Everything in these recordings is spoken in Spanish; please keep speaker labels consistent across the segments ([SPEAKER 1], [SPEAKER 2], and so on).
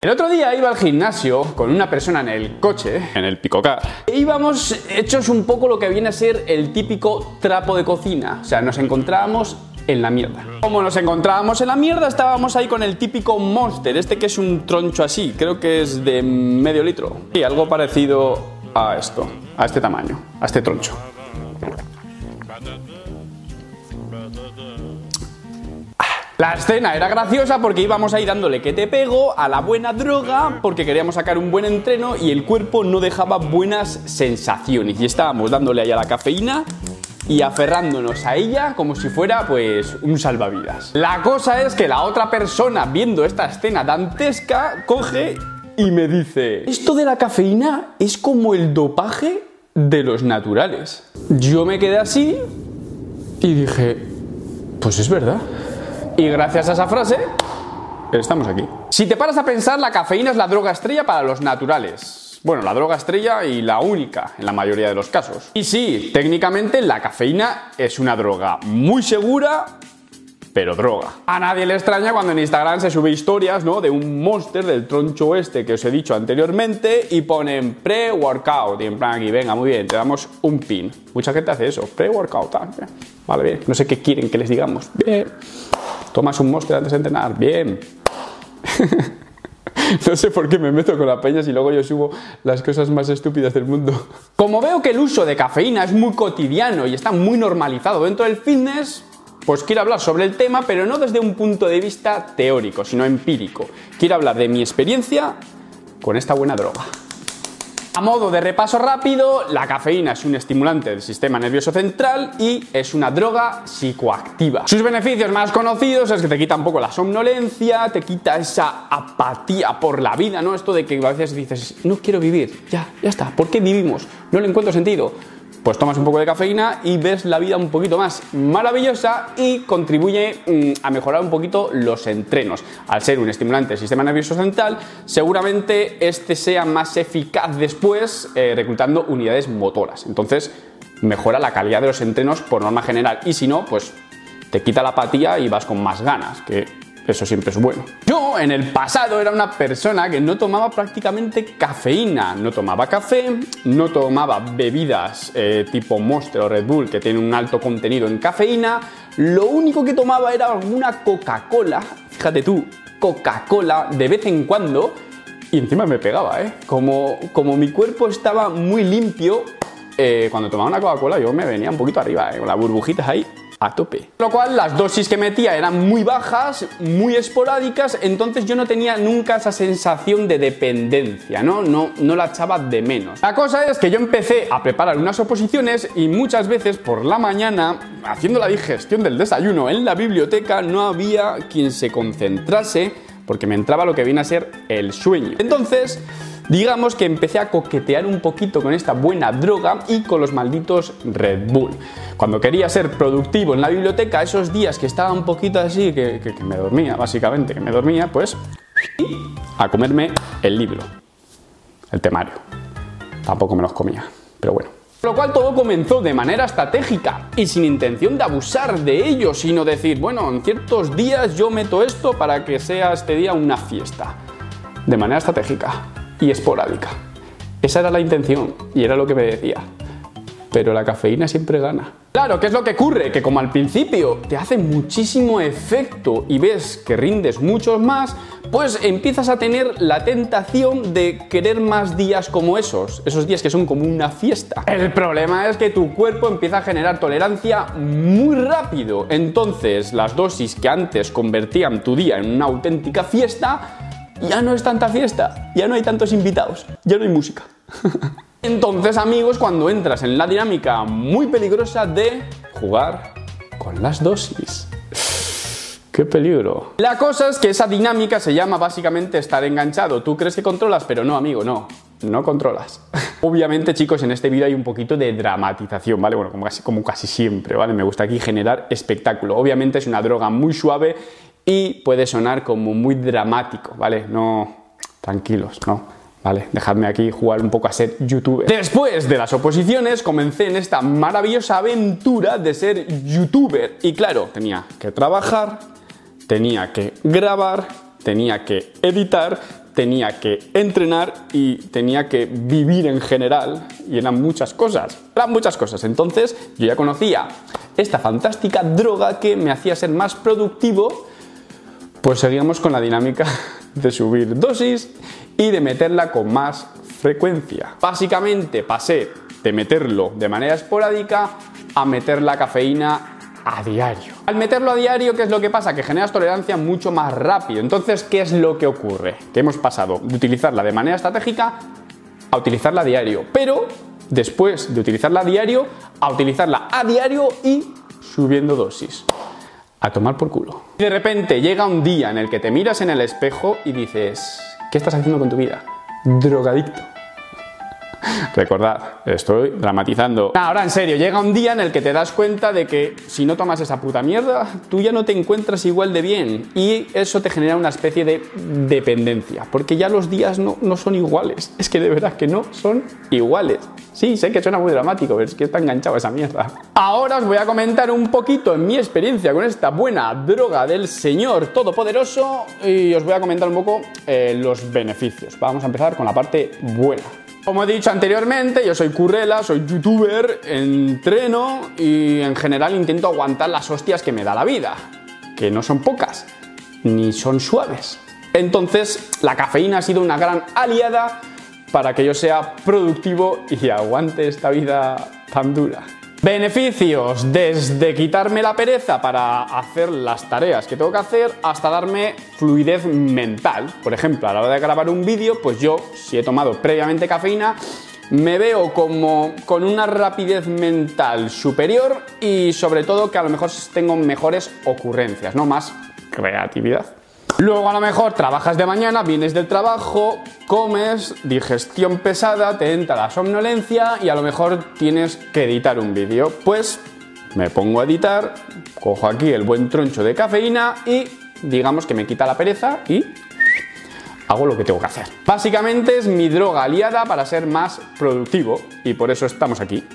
[SPEAKER 1] El otro día iba al gimnasio con una persona en el coche, en el picocar, e íbamos hechos un poco lo que viene a ser el típico trapo de cocina. O sea, nos encontrábamos en la mierda. Como nos encontrábamos en la mierda, estábamos ahí con el típico Monster, este que es un troncho así, creo que es de medio litro. Y algo parecido a esto, a este tamaño, a este troncho. La escena era graciosa porque íbamos ahí dándole que te pego a la buena droga porque queríamos sacar un buen entreno y el cuerpo no dejaba buenas sensaciones y estábamos dándole ahí a la cafeína y aferrándonos a ella como si fuera pues un salvavidas. La cosa es que la otra persona viendo esta escena dantesca coge y me dice, esto de la cafeína es como el dopaje de los naturales. Yo me quedé así y dije, pues es verdad. Y gracias a esa frase, estamos aquí. Si te paras a pensar, la cafeína es la droga estrella para los naturales. Bueno, la droga estrella y la única en la mayoría de los casos. Y sí, técnicamente la cafeína es una droga muy segura, pero droga. A nadie le extraña cuando en Instagram se sube historias, ¿no? De un monster del troncho este que os he dicho anteriormente y ponen pre-workout. Y en plan aquí, venga, muy bien, te damos un pin. Mucha gente hace eso, pre-workout. Vale, bien. No sé qué quieren que les digamos. Bien. ¿Tomas un monster antes de entrenar? Bien. No sé por qué me meto con la peña si luego yo subo las cosas más estúpidas del mundo. Como veo que el uso de cafeína es muy cotidiano y está muy normalizado dentro del fitness, pues quiero hablar sobre el tema, pero no desde un punto de vista teórico, sino empírico. Quiero hablar de mi experiencia con esta buena droga. A modo de repaso rápido, la cafeína es un estimulante del sistema nervioso central y es una droga psicoactiva. Sus beneficios más conocidos es que te quita un poco la somnolencia, te quita esa apatía por la vida, ¿no? Esto de que a veces dices, no quiero vivir, ya, ya está, ¿por qué vivimos? No le encuentro sentido pues tomas un poco de cafeína y ves la vida un poquito más maravillosa y contribuye mm, a mejorar un poquito los entrenos. Al ser un estimulante del sistema nervioso central, seguramente este sea más eficaz después eh, reclutando unidades motoras. Entonces, mejora la calidad de los entrenos por norma general y si no, pues te quita la apatía y vas con más ganas, que eso siempre es bueno. Yo en el pasado era una persona que no tomaba prácticamente cafeína, no tomaba café, no tomaba bebidas eh, tipo Monster o Red Bull que tienen un alto contenido en cafeína, lo único que tomaba era alguna Coca-Cola, fíjate tú, Coca-Cola de vez en cuando y encima me pegaba, ¿eh? Como, como mi cuerpo estaba muy limpio, eh, cuando tomaba una Coca-Cola yo me venía un poquito arriba, ¿eh? con las burbujitas ahí a tope. Lo cual las dosis que metía eran muy bajas, muy esporádicas, entonces yo no tenía nunca esa sensación de dependencia, ¿no? No, no la echaba de menos. La cosa es que yo empecé a preparar unas oposiciones y muchas veces por la mañana, haciendo la digestión del desayuno en la biblioteca, no había quien se concentrase porque me entraba lo que viene a ser el sueño. Entonces, digamos que empecé a coquetear un poquito con esta buena droga y con los malditos Red Bull. Cuando quería ser productivo en la biblioteca, esos días que estaba un poquito así, que, me dormía, básicamente, que me dormía, pues a comerme el libro, el temario. Tampoco me los comía, pero bueno. Lo cual todo comenzó de manera estratégica y sin intención de abusar de ello, sino decir, bueno, en ciertos días yo meto esto para que sea este día una fiesta. De manera estratégica y esporádica. Esa era la intención y era lo que me decía. Pero la cafeína siempre gana. Claro, ¿qué es lo que ocurre? Que como al principio te hace muchísimo efecto y ves que rindes muchos más, pues empiezas a tener la tentación de querer más días como esos, esos días que son como una fiesta. El problema es que tu cuerpo empieza a generar tolerancia muy rápido, entonces las dosis que antes convertían tu día en una auténtica fiesta, ya no es tanta fiesta, ya no hay tantos invitados, ya no hay música. Entonces, amigos, cuando entras en la dinámica muy peligrosa de jugar con las dosis. ¡Qué peligro! La cosa es que esa dinámica se llama básicamente estar enganchado. Tú crees que controlas, pero no, amigo, no. No controlas. Obviamente, chicos, en este vídeo hay un poquito de dramatización, ¿vale? Bueno, como casi, como casi siempre, ¿vale? Me gusta aquí generar espectáculo. Obviamente es una droga muy suave y puede sonar como muy dramático, ¿vale? No, tranquilos, ¿no? Vale, dejadme aquí jugar un poco a ser youtuber. Después de las oposiciones comencé en esta maravillosa aventura de ser youtuber. Y claro, tenía que trabajar, tenía que grabar, tenía que editar, tenía que entrenar y tenía que vivir en general y eran muchas cosas, eran muchas cosas. Entonces yo ya conocía esta fantástica droga que me hacía ser más productivo, pues seguíamos con la dinámica de subir dosis y de meterla con más frecuencia. Básicamente pasé de meterlo de manera esporádica a meter la cafeína a diario. Al meterlo a diario, ¿qué es lo que pasa? Que generas tolerancia mucho más rápido. Entonces, ¿qué es lo que ocurre? Que hemos pasado de utilizarla de manera estratégica a utilizarla a diario. Pero después de utilizarla a diario, a utilizarla a diario y subiendo dosis. A tomar por culo. Y de repente llega un día en el que te miras en el espejo y dices, ¿qué estás haciendo con tu vida? Drogadicto. Recordad, estoy dramatizando. Ahora en serio, llega un día en el que te das cuenta de que si no tomas esa puta mierda, tú ya no te encuentras igual de bien. Y eso te genera una especie de dependencia. Porque ya los días no, no son iguales. Es que de verdad que no son iguales. Sí, sé que suena muy dramático, pero es que está enganchado esa mierda. Ahora os voy a comentar un poquito en mi experiencia con esta buena droga del Señor Todopoderoso y os voy a comentar un poco eh, los beneficios. Vamos a empezar con la parte buena. Como he dicho anteriormente, yo soy currela, soy youtuber, entreno y en general intento aguantar las hostias que me da la vida, que no son pocas, ni son suaves. Entonces, la cafeína ha sido una gran aliada para que yo sea productivo y aguante esta vida tan dura. Beneficios, desde quitarme la pereza para hacer las tareas que tengo que hacer hasta darme fluidez mental. Por ejemplo, a la hora de grabar un vídeo, pues yo, si he tomado previamente cafeína, me veo como con una rapidez mental superior y sobre todo que a lo mejor tengo mejores ocurrencias, no más creatividad. Luego a lo mejor trabajas de mañana, vienes del trabajo, comes, digestión pesada, te entra la somnolencia y a lo mejor tienes que editar un vídeo. Pues me pongo a editar, cojo aquí el buen troncho de cafeína y digamos que me quita la pereza y hago lo que tengo que hacer. Básicamente es mi droga aliada para ser más productivo y por eso estamos aquí.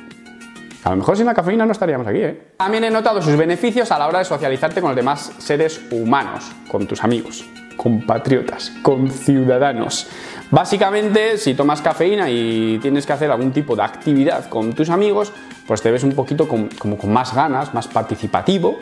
[SPEAKER 1] A lo mejor sin la cafeína no estaríamos aquí, ¿eh? También he notado sus beneficios a la hora de socializarte con los demás seres humanos, con tus amigos, compatriotas, con ciudadanos. Básicamente, si tomas cafeína y tienes que hacer algún tipo de actividad con tus amigos, pues te ves un poquito como con más ganas, más participativo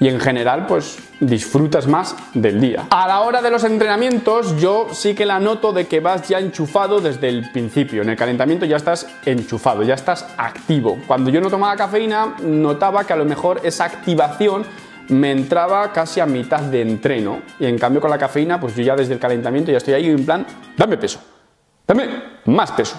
[SPEAKER 1] y en general pues disfrutas más del día. A la hora de los entrenamientos yo sí que la noto de que vas ya enchufado desde el principio. En el calentamiento ya estás enchufado, ya estás activo. Cuando yo no tomaba cafeína notaba que a lo mejor esa activación me entraba casi a mitad de entreno y en cambio con la cafeína pues yo ya desde el calentamiento ya estoy ahí en plan, dame peso, dame más peso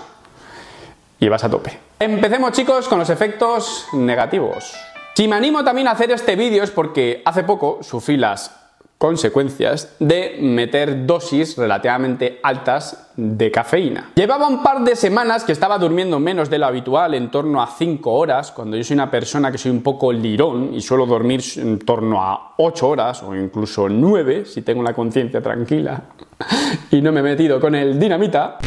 [SPEAKER 1] y vas a tope. Empecemos chicos con los efectos negativos. Si me animo también a hacer este vídeo es porque hace poco sufrí las consecuencias de meter dosis relativamente altas de cafeína. Llevaba un par de semanas que estaba durmiendo menos de lo habitual, en torno a 5 horas, cuando yo soy una persona que soy un poco lirón y suelo dormir en torno a 8 horas o incluso 9 si tengo la conciencia tranquila y no me he metido con el dinamita.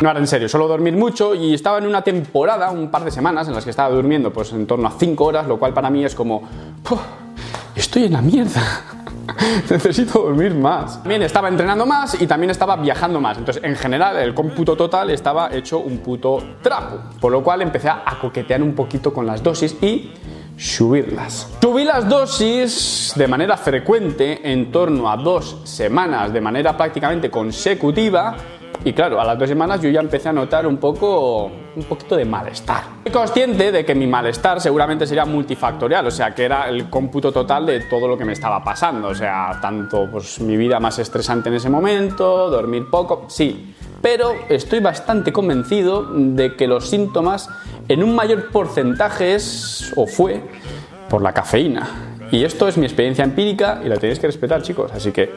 [SPEAKER 1] No, ahora en serio, solo dormir mucho y estaba en una temporada, un par de semanas, en las que estaba durmiendo pues en torno a 5 horas, lo cual para mí es como, estoy en la mierda. Necesito dormir más. También estaba entrenando más y también estaba viajando más. Entonces, en general, el cómputo total estaba hecho un puto trapo. Por lo cual empecé a coquetear un poquito con las dosis y subirlas. Subí las dosis de manera frecuente, en torno a dos semanas, de manera prácticamente consecutiva y claro, a las dos semanas yo ya empecé a notar un poco, un poquito de malestar. Soy consciente de que mi malestar seguramente sería multifactorial, o sea, que era el cómputo total de todo lo que me estaba pasando, o sea, tanto pues mi vida más estresante en ese momento, dormir poco, sí, pero estoy bastante convencido de que los síntomas en un mayor porcentaje es o fue por la cafeína. Y esto es mi experiencia empírica y la tenéis que respetar, chicos, así que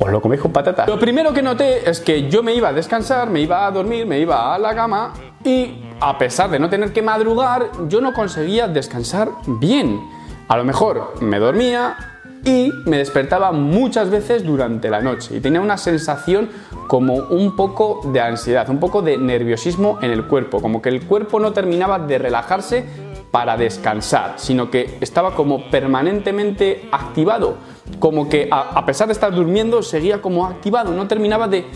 [SPEAKER 1] os lo coméis con patatas. Lo primero que noté es que yo me iba a descansar, me iba a dormir, me iba a la cama y a pesar de no tener que madrugar, yo no conseguía descansar bien. A lo mejor me dormía, y me despertaba muchas veces durante la noche y tenía una sensación como un poco de ansiedad, un poco de nerviosismo en el cuerpo, como que el cuerpo no terminaba de relajarse para descansar, sino que estaba como permanentemente activado, como que a, pesar de estar durmiendo seguía como activado, no terminaba de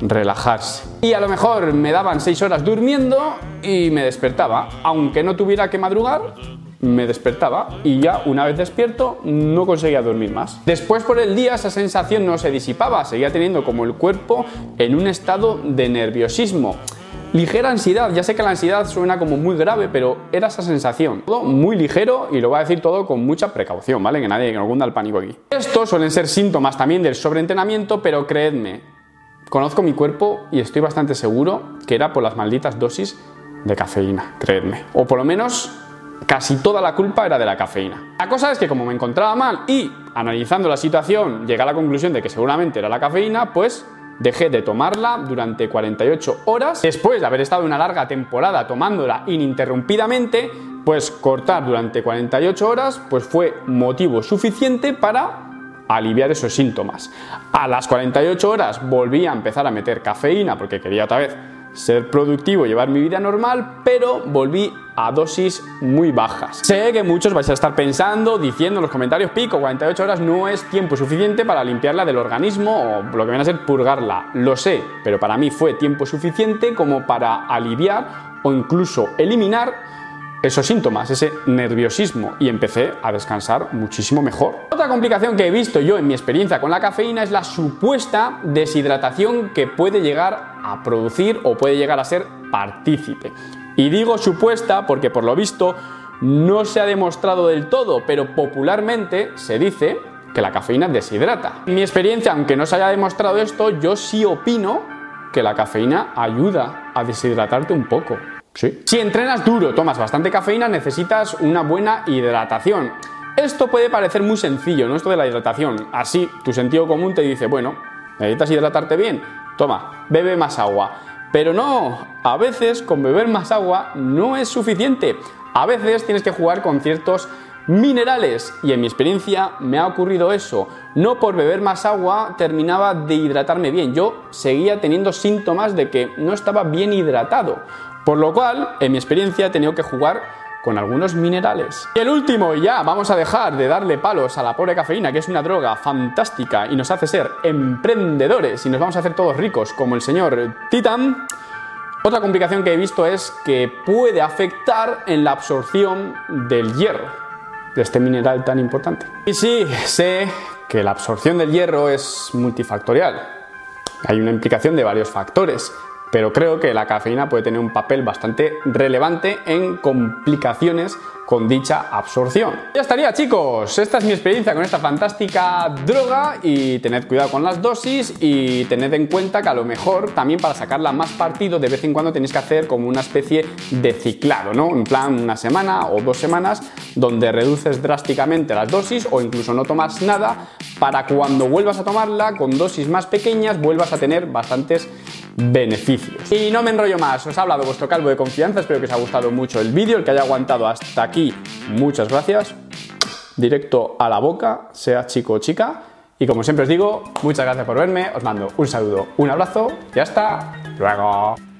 [SPEAKER 1] relajarse. Y a lo mejor me daban 6 horas durmiendo y me despertaba, aunque no tuviera que madrugar, me despertaba y ya una vez despierto no conseguía dormir más. Después por el día esa sensación no se disipaba, seguía teniendo como el cuerpo en un estado de nerviosismo. Ligera ansiedad, ya sé que la ansiedad suena como muy grave, pero era esa sensación. Todo muy ligero y lo voy a decir todo con mucha precaución, ¿vale? Que nadie que no cunda el pánico aquí. Estos suelen ser síntomas también del sobreentrenamiento, pero creedme, conozco mi cuerpo y estoy bastante seguro que era por las malditas dosis de cafeína, creedme. O por lo menos casi toda la culpa era de la cafeína. La cosa es que como me encontraba mal y analizando la situación llegué a la conclusión de que seguramente era la cafeína, pues dejé de tomarla durante 48 horas. Después de haber estado una larga temporada tomándola ininterrumpidamente, pues cortar durante 48 horas pues fue motivo suficiente para aliviar esos síntomas. A las 48 horas volví a empezar a meter cafeína porque quería otra vez ser productivo, llevar mi vida normal, pero volví a dosis muy bajas. Sé que muchos vais a estar pensando, diciendo en los comentarios, pico, 48 horas no es tiempo suficiente para limpiarla del organismo o lo que viene a ser purgarla. Lo sé, pero para mí fue tiempo suficiente como para aliviar o incluso eliminar esos síntomas, ese nerviosismo y empecé a descansar muchísimo mejor. Otra complicación que he visto yo en mi experiencia con la cafeína es la supuesta deshidratación que puede llegar a producir o puede llegar a ser partícipe. Y digo supuesta porque por lo visto no se ha demostrado del todo, pero popularmente se dice que la cafeína deshidrata. En mi experiencia, aunque no se haya demostrado esto, yo sí opino que la cafeína ayuda a deshidratarte un poco. Si entrenas duro, tomas bastante cafeína, necesitas una buena hidratación. Esto puede parecer muy sencillo, ¿no? Esto de la hidratación. Así, tu sentido común te dice, bueno, necesitas hidratarte bien, toma, bebe más agua. Pero no, a veces con beber más agua no es suficiente. A veces tienes que jugar con ciertos minerales y en mi experiencia me ha ocurrido eso. No por beber más agua terminaba de hidratarme bien, yo seguía teniendo síntomas de que no estaba bien hidratado. Por lo cual, en mi experiencia, he tenido que jugar con algunos minerales. Y el último, ya vamos a dejar de darle palos a la pobre cafeína, que es una droga fantástica y nos hace ser emprendedores y nos vamos a hacer todos ricos, como el señor Titan. Otra complicación que he visto es que puede afectar en la absorción del hierro, de este mineral tan importante. Y sí, sé que la absorción del hierro es multifactorial. Hay una implicación de varios factores, pero creo que la cafeína puede tener un papel bastante relevante en complicaciones con dicha absorción. Ya estaría chicos, esta es mi experiencia con esta fantástica droga y tened cuidado con las dosis y tened en cuenta que a lo mejor también para sacarla más partido de vez en cuando tenéis que hacer como una especie de ciclado, ¿no? En plan una semana o dos semanas donde reduces drásticamente las dosis o incluso no tomas nada para cuando vuelvas a tomarla con dosis más pequeñas vuelvas a tener bastantes beneficios. Y no me enrollo más, os ha hablado vuestro calvo de confianza, espero que os haya gustado mucho el vídeo, el que haya aguantado hasta aquí, muchas gracias. Directo a la boca, sea chico o chica. Y como siempre os digo, muchas gracias por verme, os mando un saludo, un abrazo y hasta luego.